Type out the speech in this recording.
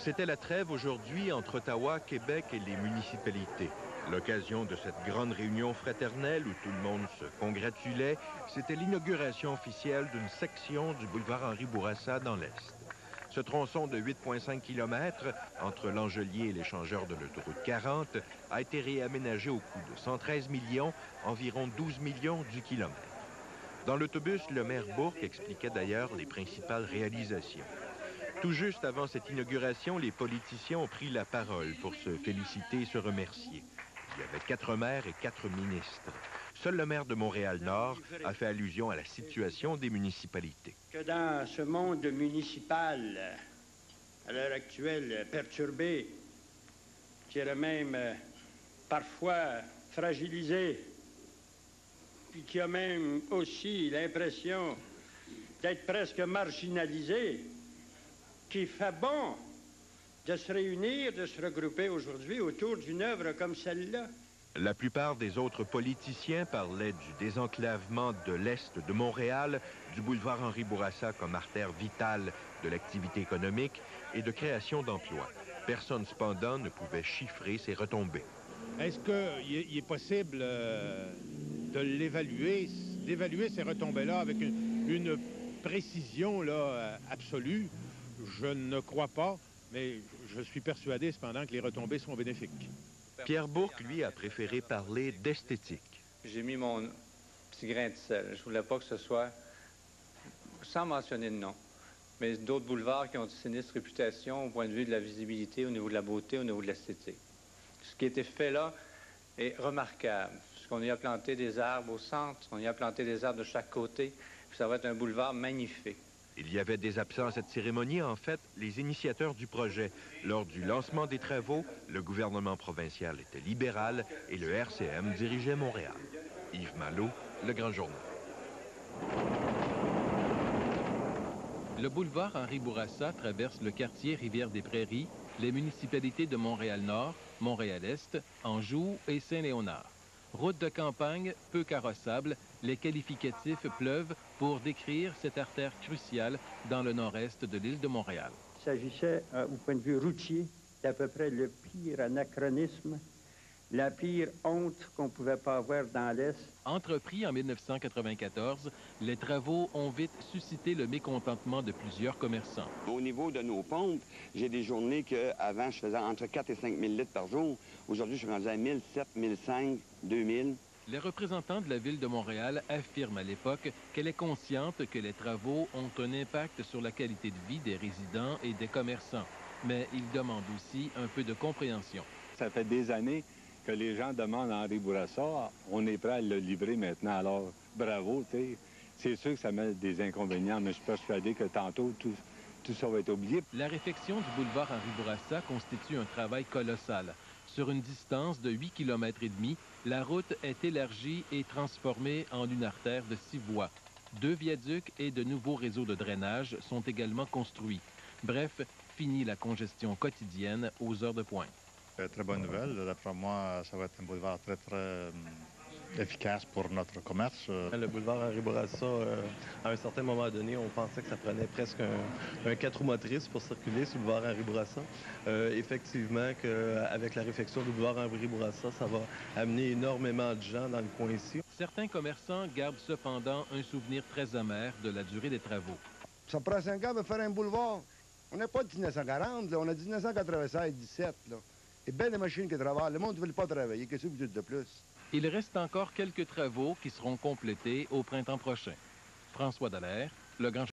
C'était la trêve aujourd'hui entre Ottawa, Québec et les municipalités. L'occasion de cette grande réunion fraternelle où tout le monde se congratulait, c'était l'inauguration officielle d'une section du boulevard Henri Bourassa dans l'Est. Ce tronçon de 8,5 km entre l'Angelier et l'échangeur de l'autoroute 40 a été réaménagé au coût de 113 millions, environ 12 millions du kilomètre. Dans l'autobus, le maire Bourque expliquait d'ailleurs les principales réalisations. Tout juste avant cette inauguration, les politiciens ont pris la parole pour se féliciter et se remercier. Il y avait quatre maires et quatre ministres. Seul le maire de Montréal-Nord a fait allusion à la situation des municipalités. Que dans ce monde municipal, à l'heure actuelle, perturbé, qui est même euh, parfois fragilisé, puis qui a même aussi l'impression d'être presque marginalisé, qu'il fait bon de se réunir, de se regrouper aujourd'hui autour d'une œuvre comme celle-là. La plupart des autres politiciens parlaient du désenclavement de l'Est de Montréal, du boulevard Henri Bourassa comme artère vitale de l'activité économique et de création d'emplois. Personne cependant ne pouvait chiffrer ces retombées. Est-ce qu'il est possible euh, de l'évaluer, d'évaluer ces retombées-là avec une, précision là, euh, absolue? Je ne crois pas, mais je suis persuadé cependant que les retombées sont bénéfiques. Pierre Bourque, lui, a préféré parler d'esthétique. J'ai mis mon petit grain de sel. Je voulais pas que ce soit, sans mentionner de nom, mais d'autres boulevards qui ont une sinistre réputation au point de vue de la visibilité, au niveau de la beauté, au niveau de l'esthétique. Ce qui a été fait là est remarquable. Parce qu'on y a planté des arbres au centre, on y a planté des arbres de chaque côté, ça va être un boulevard magnifique. Il y avait des absents à cette cérémonie, en fait, les initiateurs du projet. Lors du lancement des travaux, le gouvernement provincial était libéral et le RCM dirigeait Montréal. Yves Malo, Le Grand Journal. Le boulevard Henri Bourassa traverse le quartier Rivière-des-Prairies, les municipalités de Montréal-Nord, Montréal-Est, Anjou et Saint-Léonard. Route de campagne, peu carrossable, les qualificatifs pleuvent pour décrire cette artère cruciale dans le nord-est de l'île de Montréal. Il s'agissait, euh, au point de vue routier, d'à peu près le pire anachronisme la pire honte qu'on pouvait pas avoir dans l'Est. Entrepris en 1994, les travaux ont vite suscité le mécontentement de plusieurs commerçants. Au niveau de nos pompes, j'ai des journées qu'avant, je faisais entre 4 et 5 000 litres par jour. Aujourd'hui, je suis rendu à 1 700, 1 500, 2 000. Les représentants de la Ville de Montréal affirment à l'époque qu'elle est consciente que les travaux ont un impact sur la qualité de vie des résidents et des commerçants. Mais ils demandent aussi un peu de compréhension. Ça fait des années que les gens demandent à Henri Bourassa, on est prêt à le livrer maintenant. Alors, bravo, tu sais. C'est sûr que ça met des inconvénients, mais je suis persuadé que tantôt, tout, ça va être oublié. La réfection du boulevard Henri Bourassa constitue un travail colossal. Sur une distance de 8 km et demi, la route est élargie et transformée en une artère de six voies. Deux viaducs et de nouveaux réseaux de drainage sont également construits. Bref, fini la congestion quotidienne aux heures de pointe. Très bonne nouvelle. D'après moi, ça va être un boulevard très, très euh, efficace pour notre commerce. Le boulevard Henri Bourassa, euh, à un certain moment donné, on pensait que ça prenait presque un, un 4 roues motrices pour circuler sur le boulevard Henri Bourassa. Euh, effectivement, qu'avec la réfection du boulevard Henri Bourassa, ça va amener énormément de gens dans le coin ici. Certains commerçants gardent cependant un souvenir très amer de la durée des travaux. Ça prend 5 ans de faire un boulevard. On n'est pas de 1940, on a 1996-17. Et bien des machines qui travaillent. Le monde ne veut pas travailler. Qu'est-ce que vous dites de plus? Il reste encore quelques travaux qui seront complétés au printemps prochain. François Dallaire, Le Grand